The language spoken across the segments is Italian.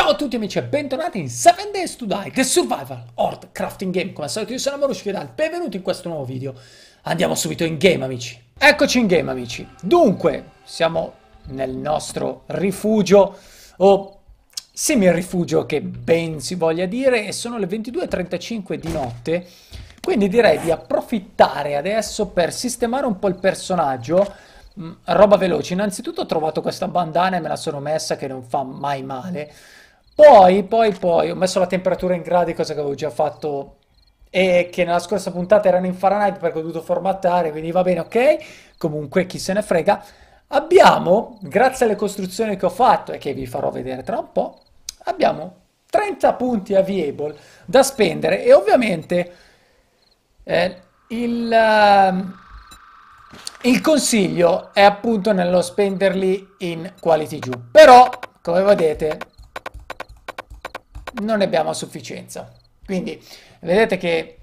Ciao a tutti amici e bentornati in 7 Days to Die, The Survival Horde Crafting Game. Come al solito io sono Marush Vidal, benvenuti in questo nuovo video. Andiamo subito in game amici. Eccoci in game amici. Dunque, siamo nel nostro rifugio, o semi-rifugio che ben si voglia dire, e sono le 22.35 di notte. Quindi direi di approfittare adesso per sistemare un po' il personaggio. Mm, roba veloce, innanzitutto ho trovato questa bandana e me la sono messa che non fa mai male poi, poi, poi ho messo la temperatura in gradi, cosa che avevo già fatto e che nella scorsa puntata erano in Fahrenheit perché ho dovuto formattare, quindi va bene, ok? Comunque, chi se ne frega. Abbiamo, grazie alle costruzioni che ho fatto e che vi farò vedere tra un po', abbiamo 30 punti aviable da spendere e ovviamente eh, il, uh, il consiglio è appunto nello spenderli in quality giù. Però, come vedete, non ne abbiamo a sufficienza. Quindi vedete che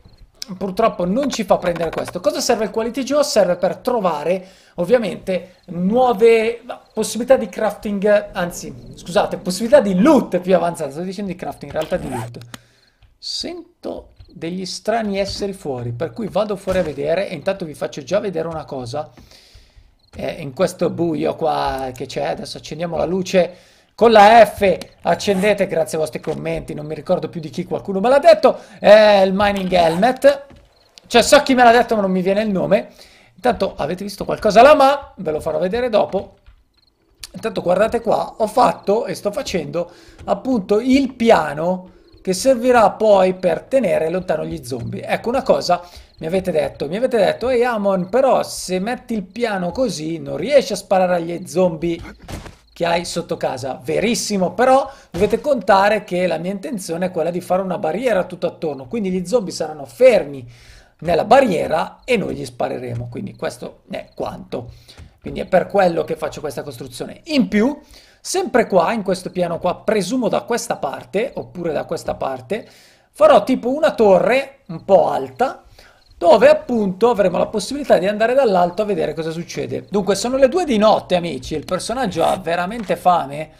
purtroppo non ci fa prendere questo. Cosa serve il Quality Joe? Serve per trovare ovviamente nuove possibilità di crafting, anzi scusate, possibilità di loot più avanzate. Sto dicendo di crafting, in realtà di loot. Sento degli strani esseri fuori, per cui vado fuori a vedere e intanto vi faccio già vedere una cosa. Eh, in questo buio qua che c'è, adesso accendiamo la luce con la F accendete grazie ai vostri commenti, non mi ricordo più di chi, qualcuno me l'ha detto, è il Mining Helmet, cioè so chi me l'ha detto ma non mi viene il nome, intanto avete visto qualcosa là ma ve lo farò vedere dopo, intanto guardate qua, ho fatto e sto facendo appunto il piano che servirà poi per tenere lontano gli zombie, ecco una cosa mi avete detto, mi avete detto, ehi Amon, però se metti il piano così non riesci a sparare agli zombie che hai sotto casa. Verissimo, però dovete contare che la mia intenzione è quella di fare una barriera tutto attorno, quindi gli zombie saranno fermi nella barriera e noi gli spareremo, quindi questo è quanto. Quindi è per quello che faccio questa costruzione. In più, sempre qua, in questo piano qua, presumo da questa parte, oppure da questa parte, farò tipo una torre un po' alta, dove appunto avremo la possibilità di andare dall'alto a vedere cosa succede. Dunque sono le due di notte amici, il personaggio ha veramente fame,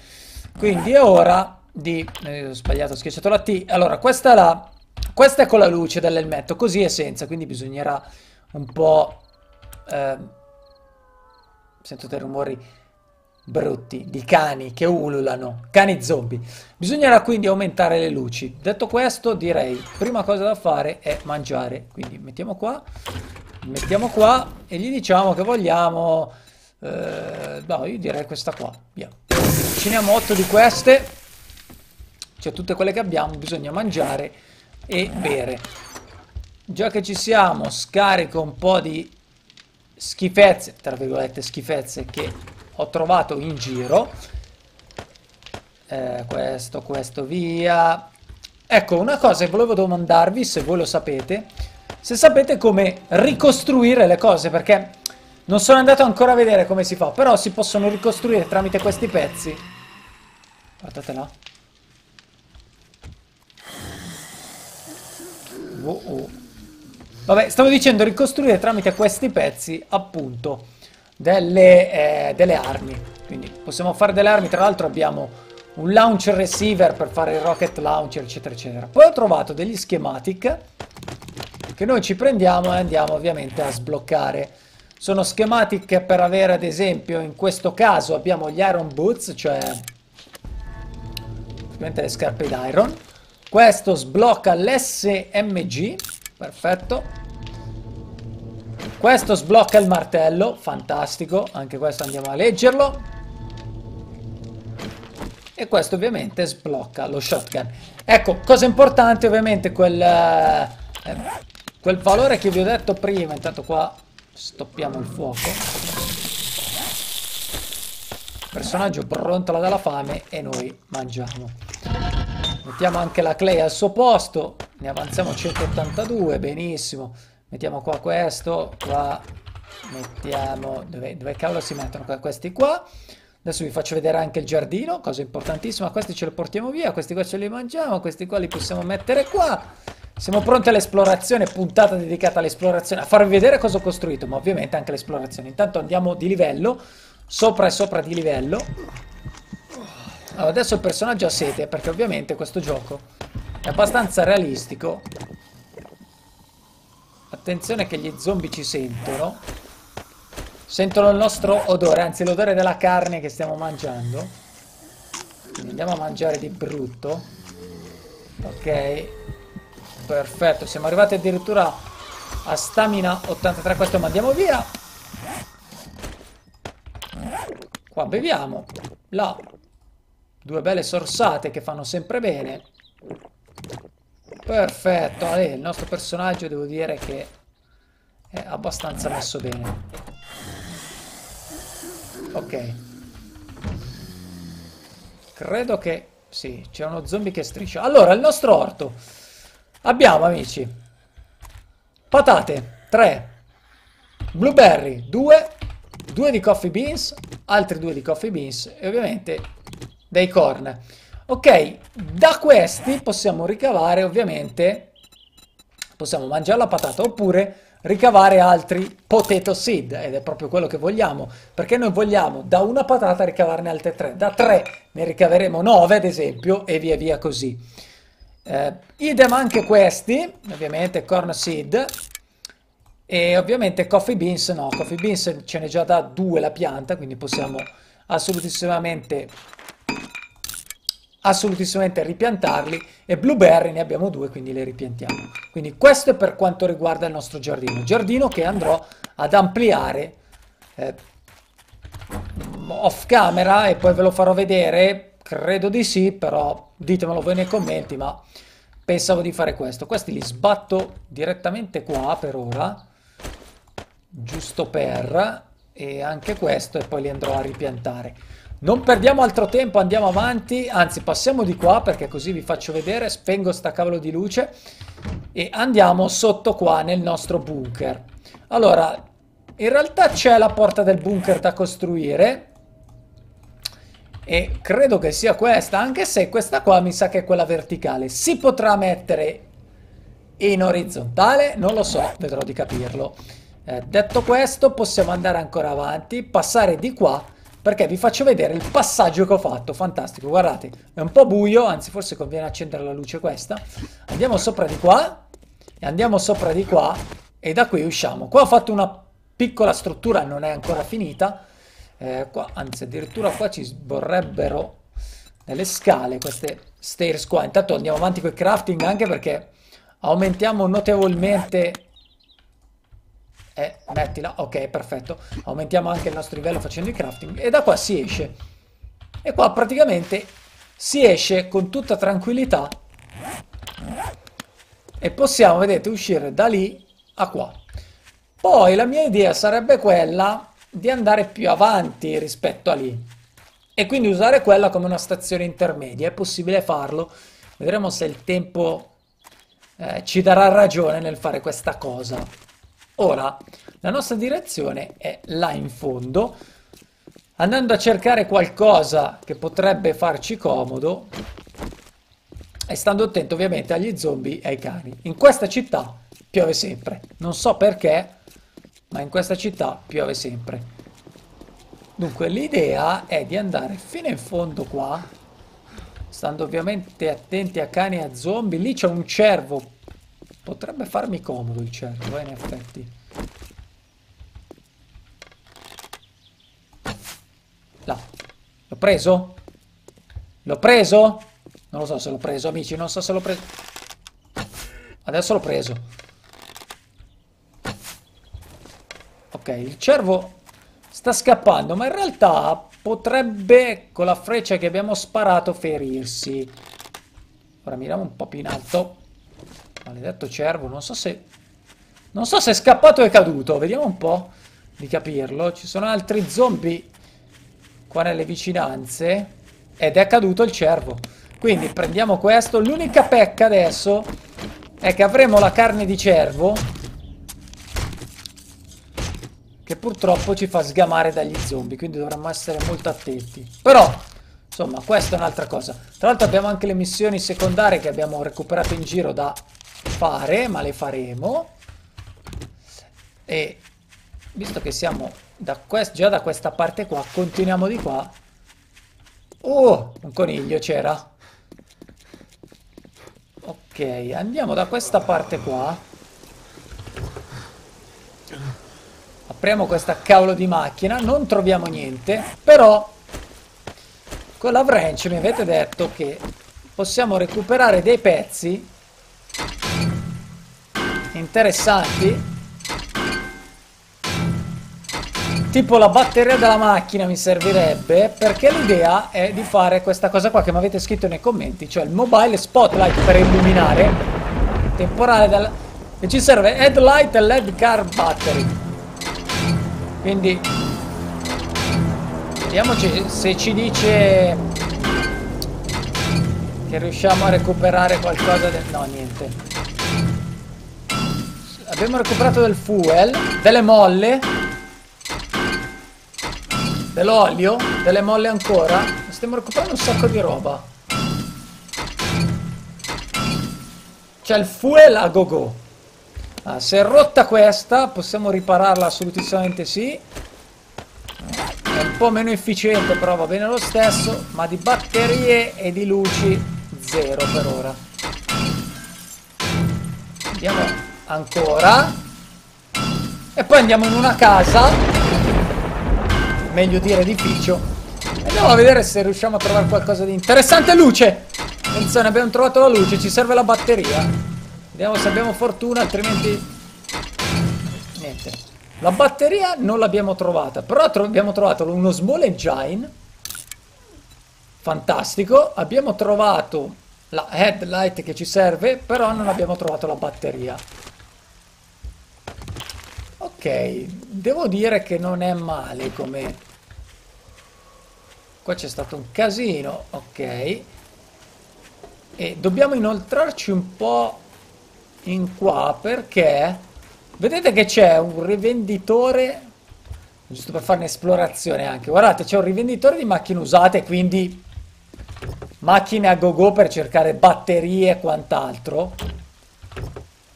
quindi è ora di... Eh, ho sbagliato, ho schiacciato la T. Allora questa è la... Questa è con la luce dell'elmetto, così è senza, quindi bisognerà un po'... Eh, sento dei rumori brutti, di cani che ululano, cani zombie. Bisognerà quindi aumentare le luci. Detto questo, direi, prima cosa da fare è mangiare. Quindi mettiamo qua, mettiamo qua e gli diciamo che vogliamo... Eh, no, io direi questa qua, via. Cuciniamo 8 di queste, cioè tutte quelle che abbiamo, bisogna mangiare e bere. Già che ci siamo, scarico un po' di schifezze, tra virgolette schifezze, che ho trovato in giro. Eh, questo, questo, via. Ecco, una cosa che volevo domandarvi, se voi lo sapete, se sapete come ricostruire le cose, perché non sono andato ancora a vedere come si fa, però si possono ricostruire tramite questi pezzi. Guardate là. Oh oh. Vabbè, stavo dicendo ricostruire tramite questi pezzi, appunto delle, eh, delle armi. Quindi possiamo fare delle armi, tra l'altro abbiamo un launcher receiver per fare il rocket launcher, eccetera, eccetera. Poi ho trovato degli schematic che noi ci prendiamo e andiamo ovviamente a sbloccare. Sono schematic per avere, ad esempio, in questo caso abbiamo gli iron boots, cioè ovviamente le scarpe d'iron. Questo sblocca l'SMG, perfetto. Questo sblocca il martello, fantastico, anche questo andiamo a leggerlo. E questo ovviamente sblocca lo shotgun. Ecco, cosa importante ovviamente quel, eh, quel valore che vi ho detto prima, intanto qua stoppiamo il fuoco. Il personaggio brontola dalla fame e noi mangiamo. Mettiamo anche la clay al suo posto, ne avanziamo 182, benissimo. Mettiamo qua questo, qua mettiamo... Dove, dove cavolo si mettono questi qua? Adesso vi faccio vedere anche il giardino, cosa importantissima. Questi ce li portiamo via, questi qua ce li mangiamo, questi qua li possiamo mettere qua. Siamo pronti all'esplorazione, puntata dedicata all'esplorazione, a farvi vedere cosa ho costruito, ma ovviamente anche l'esplorazione. Intanto andiamo di livello, sopra e sopra di livello. Allora, adesso il personaggio ha sete, perché ovviamente questo gioco è abbastanza realistico. Attenzione che gli zombie ci sentono. Sentono il nostro odore, anzi l'odore della carne che stiamo mangiando. Quindi andiamo a mangiare di brutto. Ok. Perfetto, siamo arrivati addirittura a stamina 83, questo mandiamo via. Qua beviamo. Là. Due belle sorsate che fanno sempre bene. Perfetto. Ale, il nostro personaggio devo dire che è abbastanza messo bene. Ok. Credo che... Sì, c'è uno zombie che striscia. Allora, il nostro orto. Abbiamo, amici. Patate, 3. Blueberry, 2. 2 di coffee beans, altri 2 di coffee beans e ovviamente dei corn. Ok, da questi possiamo ricavare ovviamente, possiamo mangiare la patata oppure ricavare altri potato seed ed è proprio quello che vogliamo perché noi vogliamo da una patata ricavarne altre tre. Da tre ne ricaveremo nove ad esempio e via via così. Eh, idem anche questi ovviamente corn seed e ovviamente coffee beans no, coffee beans ce n'è già da due la pianta, quindi possiamo assolutissimamente assolutissimamente ripiantarli e blueberry ne abbiamo due quindi le ripiantiamo. Quindi questo è per quanto riguarda il nostro giardino. Giardino che andrò ad ampliare eh, off camera e poi ve lo farò vedere. Credo di sì però ditemelo voi nei commenti ma pensavo di fare questo. Questi li sbatto direttamente qua per ora giusto per e anche questo e poi li andrò a ripiantare non perdiamo altro tempo andiamo avanti. Anzi passiamo di qua perché così vi faccio vedere. Spengo sta cavolo di luce. E andiamo sotto qua nel nostro bunker. Allora in realtà c'è la porta del bunker da costruire. E credo che sia questa anche se questa qua mi sa che è quella verticale. Si potrà mettere in orizzontale? Non lo so vedrò di capirlo. Eh, detto questo possiamo andare ancora avanti, passare di qua perché vi faccio vedere il passaggio che ho fatto, fantastico, guardate, è un po' buio, anzi forse conviene accendere la luce questa, andiamo sopra di qua, e andiamo sopra di qua, e da qui usciamo. Qua ho fatto una piccola struttura, non è ancora finita, eh, qua, anzi addirittura qua ci vorrebbero delle scale, queste stairs qua, intanto andiamo avanti con il crafting anche perché aumentiamo notevolmente eh, mettila, ok, perfetto. Aumentiamo anche il nostro livello facendo i crafting e da qua si esce. E qua praticamente si esce con tutta tranquillità e possiamo, vedete, uscire da lì a qua. Poi la mia idea sarebbe quella di andare più avanti rispetto a lì e quindi usare quella come una stazione intermedia. È possibile farlo, vedremo se il tempo eh, ci darà ragione nel fare questa cosa. Ora, la nostra direzione è là in fondo, andando a cercare qualcosa che potrebbe farci comodo e stando attento ovviamente agli zombie e ai cani. In questa città piove sempre, non so perché, ma in questa città piove sempre. Dunque l'idea è di andare fino in fondo qua, stando ovviamente attenti a cani e a zombie. Lì c'è un cervo Potrebbe farmi comodo il cervo, eh, in effetti. Là. L'ho preso? L'ho preso? Non lo so se l'ho preso, amici, non so se l'ho preso. Adesso l'ho preso. Ok, il cervo sta scappando, ma in realtà potrebbe, con la freccia che abbiamo sparato, ferirsi. Ora miriamo un po' più in alto. Maledetto cervo, non so se... Non so se è scappato o è caduto, vediamo un po' di capirlo. Ci sono altri zombie qua nelle vicinanze ed è caduto il cervo. Quindi prendiamo questo. L'unica pecca adesso è che avremo la carne di cervo che purtroppo ci fa sgamare dagli zombie, quindi dovremmo essere molto attenti. Però, insomma, questa è un'altra cosa. Tra l'altro abbiamo anche le missioni secondarie che abbiamo recuperato in giro da fare, ma le faremo. E visto che siamo da già da questa parte qua, continuiamo di qua Oh, un coniglio c'era. Ok, andiamo da questa parte qua. Apriamo questa cavolo di macchina, non troviamo niente, però con la wrench mi avete detto che possiamo recuperare dei pezzi interessanti. Tipo la batteria della macchina mi servirebbe perché l'idea è di fare questa cosa qua che mi avete scritto nei commenti cioè il mobile spotlight per illuminare temporale dal... e ci serve headlight e led car battery. Quindi vediamoci se ci dice che riusciamo a recuperare qualcosa del... no niente abbiamo recuperato del fuel delle molle dell'olio, delle molle ancora. Stiamo recuperando un sacco di roba. C'è il fuel a go go. Ah, se è rotta questa, possiamo ripararla assolutissimamente sì. È un po' meno efficiente, però va bene lo stesso. Ma di batterie e di luci, zero per ora. Andiamo ancora. E poi andiamo in una casa meglio dire edificio. Andiamo a vedere se riusciamo a trovare qualcosa di interessante. Luce! Attenzione, abbiamo trovato la luce, ci serve la batteria. Vediamo se abbiamo fortuna, altrimenti... Niente. La batteria non l'abbiamo trovata, però tro abbiamo trovato uno small engine. Fantastico. Abbiamo trovato la headlight che ci serve, però non abbiamo trovato la batteria. Ok, devo dire che non è male come Qua c'è stato un casino, ok. E dobbiamo inoltrarci un po' in qua perché... Vedete che c'è un rivenditore, giusto per fare un'esplorazione anche. Guardate, c'è un rivenditore di macchine usate, quindi macchine a go go per cercare batterie e quant'altro.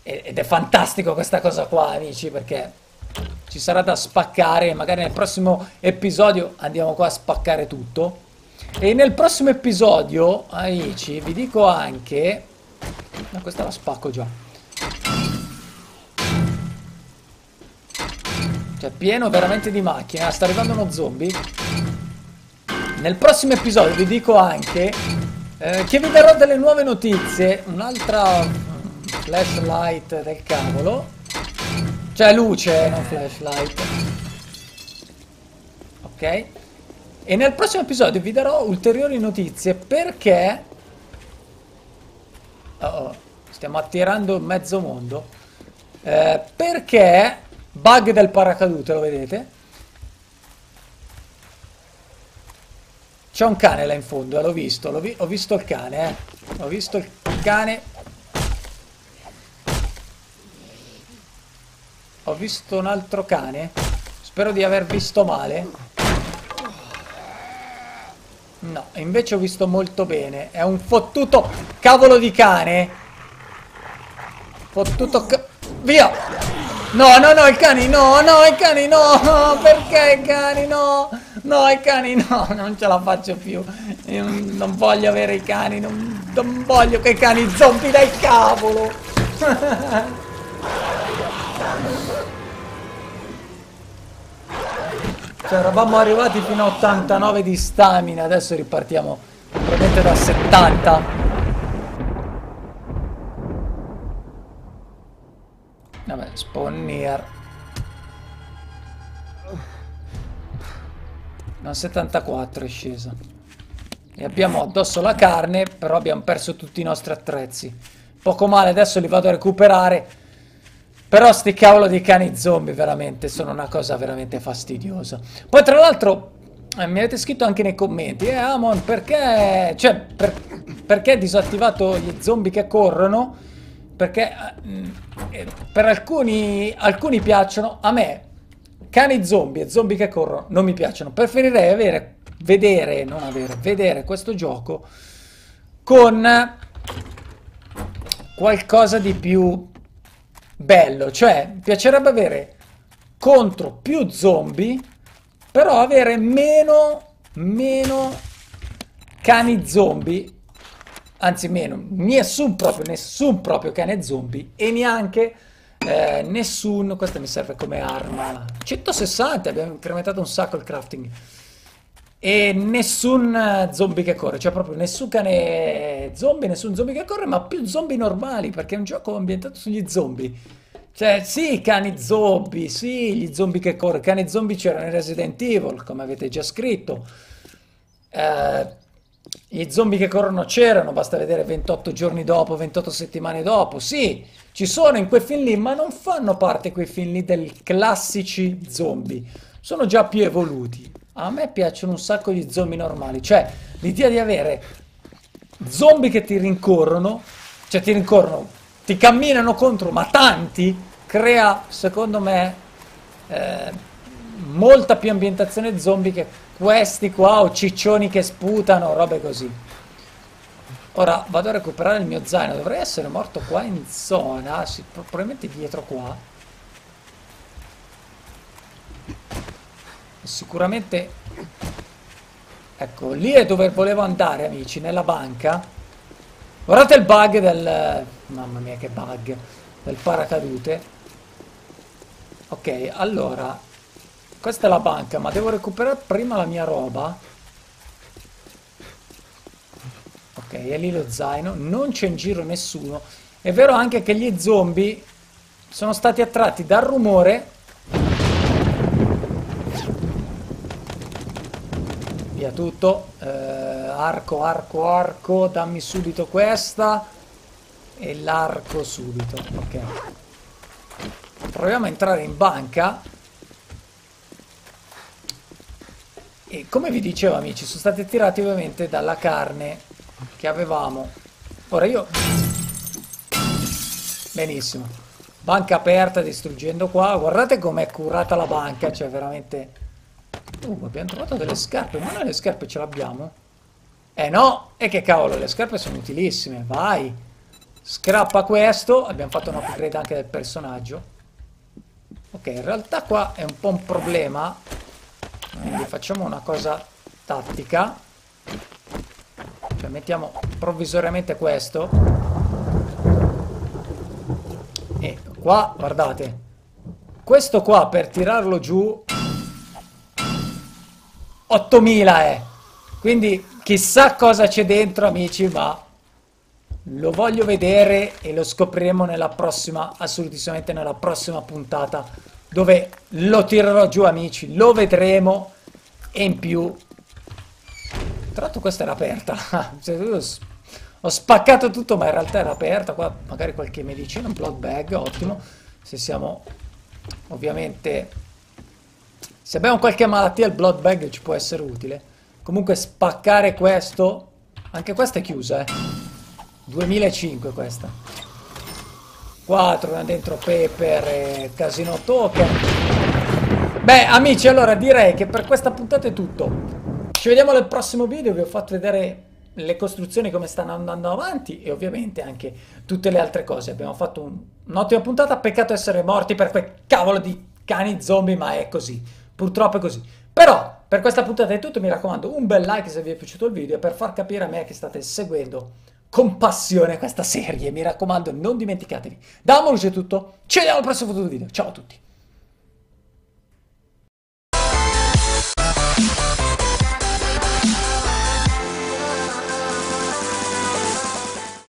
Ed è fantastico questa cosa qua, amici, perché ci sarà da spaccare, magari nel prossimo episodio andiamo qua a spaccare tutto. E nel prossimo episodio, amici, vi dico anche... Ma questa la spacco già. Cioè, pieno veramente di macchine. Ah, sta arrivando uno zombie. Nel prossimo episodio vi dico anche eh, che vi darò delle nuove notizie. Un'altra mm, flashlight del cavolo. Cioè luce, non flashlight. Ok? E nel prossimo episodio vi darò ulteriori notizie perché... Oh, oh stiamo attirando mezzo mondo. Eh, perché... Bug del paracadute, lo vedete? C'è un cane là in fondo, eh, l'ho visto, vi ho visto il cane, eh. Ho visto il cane Ho visto un altro cane. Spero di aver visto male. No, invece ho visto molto bene. È un fottuto cavolo di cane. Fottuto ca... Via! No, no, no, i cani, no, no, i cani, no, perché i cani, no, no, i cani, no, non ce la faccio più, Io non voglio avere i cani, non, non voglio che i cani zombie dal cavolo. Cioè eravamo arrivati fino a 89 di stamina, adesso ripartiamo probabilmente da 70. Vabbè, spawn near. No, 74 è scesa. E abbiamo addosso la carne, però abbiamo perso tutti i nostri attrezzi. Poco male, adesso li vado a recuperare però sti cavolo di cani zombie veramente sono una cosa veramente fastidiosa. Poi tra l'altro eh, mi avete scritto anche nei commenti, eh Amon perché, cioè, per, perché disattivato gli zombie che corrono? Perché eh, per alcuni, alcuni piacciono, a me cani zombie e zombie che corrono non mi piacciono. Preferirei avere, vedere, non avere, vedere questo gioco con qualcosa di più bello, cioè piacerebbe avere contro più zombie, però avere meno, meno cani zombie, anzi meno, nessun proprio, nessun proprio cane zombie e neanche eh, nessun, questa mi serve come arma, 160, abbiamo incrementato un sacco il crafting. E nessun eh, zombie che corre, cioè proprio nessun cane zombie, nessun zombie che corre, ma più zombie normali, perché è un gioco ambientato sugli zombie. Cioè, sì, cani zombie, sì, gli zombie che corrono, cani zombie c'erano in Resident Evil, come avete già scritto. Eh, gli zombie che corrono c'erano, basta vedere 28 giorni dopo, 28 settimane dopo, sì, ci sono in quei film lì, ma non fanno parte quei film lì dei classici zombie, sono già più evoluti. A me piacciono un sacco gli zombie normali, cioè l'idea di avere zombie che ti rincorrono, cioè ti rincorrono, ti camminano contro, ma tanti, crea, secondo me, eh, molta più ambientazione zombie che questi qua o ciccioni che sputano, robe così. Ora vado a recuperare il mio zaino, dovrei essere morto qua in zona, sì, probabilmente dietro qua. Sicuramente... Ecco, lì è dove volevo andare, amici, nella banca. Guardate il bug del... Mamma mia, che bug. Del paracadute. Ok, allora... Questa è la banca, ma devo recuperare prima la mia roba. Ok, è lì lo zaino. Non c'è in giro nessuno. È vero anche che gli zombie sono stati attratti dal rumore via tutto. Eh, arco arco arco. Dammi subito questa. E l'arco subito. Ok. Proviamo a entrare in banca. E come vi dicevo amici sono stati tirati ovviamente dalla carne che avevamo. Ora io benissimo. Banca aperta distruggendo qua. Guardate com'è curata la banca cioè veramente Uh, abbiamo trovato delle scarpe, ma noi le scarpe ce l'abbiamo? Eh no! E che cavolo, le scarpe sono utilissime, vai! Scrappa questo, abbiamo fatto un upgrade anche del personaggio. Ok, in realtà qua è un po' un problema, quindi facciamo una cosa tattica. Cioè mettiamo provvisoriamente questo. E qua, guardate, questo qua per tirarlo giù 8000 è. Quindi chissà cosa c'è dentro amici, ma lo voglio vedere e lo scopriremo nella prossima, assolutissimamente nella prossima puntata, dove lo tirerò giù amici, lo vedremo e in più... Tra l'altro questa era aperta, cioè, ho spaccato tutto ma in realtà era aperta, qua magari qualche medicina, un blood bag, ottimo, se siamo ovviamente se abbiamo qualche malattia il blood bag ci può essere utile. Comunque spaccare questo... Anche questa è chiusa, eh. 2005 questa. 4 dentro Pepper Casino Token. Beh, amici, allora direi che per questa puntata è tutto. Ci vediamo nel prossimo video, vi ho fatto vedere le costruzioni come stanno andando avanti e ovviamente anche tutte le altre cose. Abbiamo fatto un, un'ottima puntata, peccato essere morti per quel cavolo di cani zombie, ma è così. Purtroppo è così. Però per questa puntata è tutto, mi raccomando un bel like se vi è piaciuto il video per far capire a me che state seguendo con passione questa serie. Mi raccomando, non dimenticatevi. Da Amorus è tutto, ci vediamo al prossimo video. Ciao a tutti.